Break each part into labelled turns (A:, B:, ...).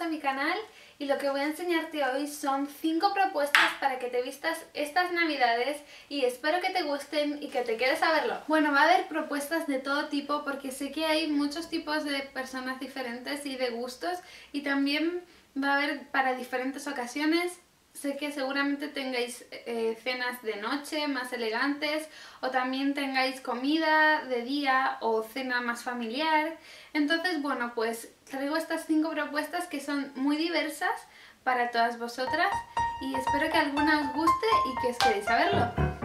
A: a mi canal y lo que voy a enseñarte hoy son 5 propuestas para que te vistas estas navidades y espero que te gusten y que te quedes a verlo. Bueno, va a haber propuestas de todo tipo porque sé que hay muchos tipos de personas diferentes y de gustos y también va a haber para diferentes ocasiones sé que seguramente tengáis eh, cenas de noche más elegantes o también tengáis comida de día o cena más familiar. Entonces, bueno, pues traigo estas cinco propuestas que son muy diversas para todas vosotras y espero que alguna os guste y que os queréis saberlo.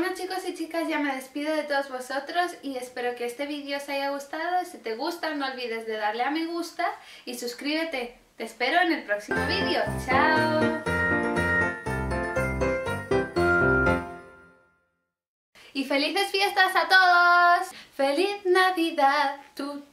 A: Bueno chicos y chicas, ya me despido de todos vosotros y espero que este vídeo os haya gustado. Si te gusta, no olvides de darle a me gusta y suscríbete. Te espero en el próximo vídeo. ¡Chao! Y felices fiestas a todos. ¡Feliz Navidad! ¡Tú,